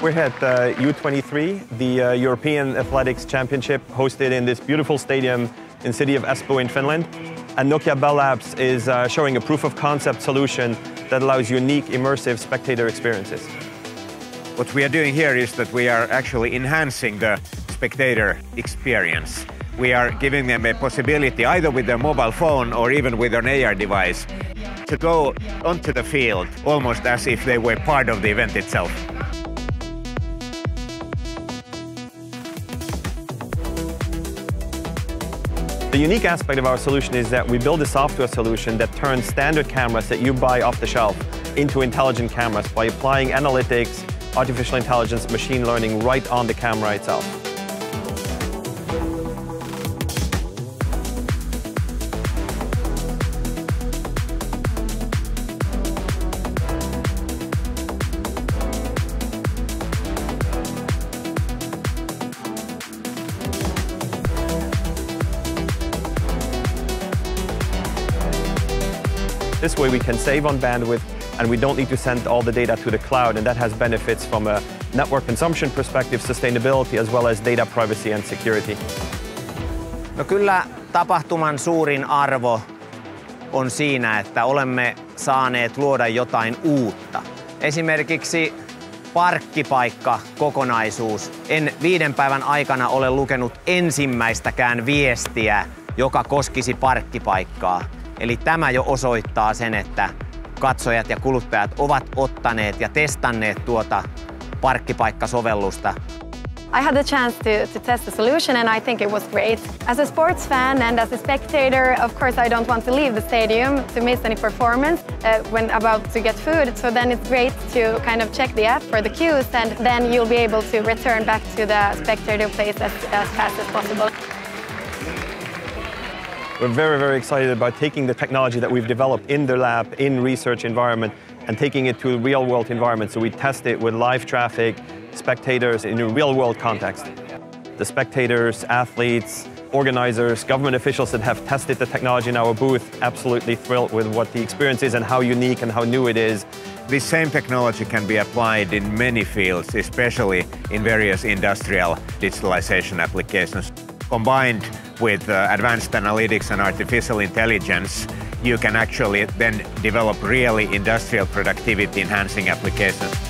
We're at uh, U23, the uh, European Athletics Championship, hosted in this beautiful stadium in city of Espoo in Finland. And Nokia Bell Labs is uh, showing a proof of concept solution that allows unique, immersive spectator experiences. What we are doing here is that we are actually enhancing the spectator experience. We are giving them a possibility, either with their mobile phone or even with an AR device, to go onto the field almost as if they were part of the event itself. The unique aspect of our solution is that we build a software solution that turns standard cameras that you buy off the shelf into intelligent cameras by applying analytics, artificial intelligence, machine learning right on the camera itself. This way we can save on bandwidth and we don't need to send all the data to the cloud and that has benefits from a network consumption perspective, sustainability as well as data privacy and security. No kyllä tapahtuman suurin arvo on siinä, että olemme saaneet luoda jotain uutta. Esimerkiksi parkkipaikka kokonaisuus. En viiden päivän aikana ole lukenut ensimmäistäkään viestiä, joka koskisi parkkipaikkaa. Eli tämä jo osoittaa sen, että katsojat ja kuluttajat ovat ottaneet ja testanneet tuota parkkipaikkasovellusta. I had the chance to, to test the solution and I think it was great. As a sports fan and as a spectator, of course I don't want to leave the stadium to miss any performance uh, when about to get food. So then it's great to kind of check the app for the cues and then you'll be able to return back to the spectator place as, as fast as possible. We're very, very excited about taking the technology that we've developed in the lab, in research environment, and taking it to a real world environment. So we test it with live traffic, spectators in a real world context. The spectators, athletes, organizers, government officials that have tested the technology in our booth, absolutely thrilled with what the experience is and how unique and how new it is. This same technology can be applied in many fields, especially in various industrial digitalization applications. Combined with uh, advanced analytics and artificial intelligence, you can actually then develop really industrial productivity enhancing applications.